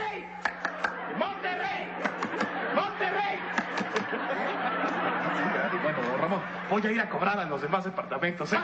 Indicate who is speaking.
Speaker 1: Monterrey. Monterrey. Monterrey.
Speaker 2: Bueno, Ramón, voy a ir a cobrar a los demás departamentos. ¿eh?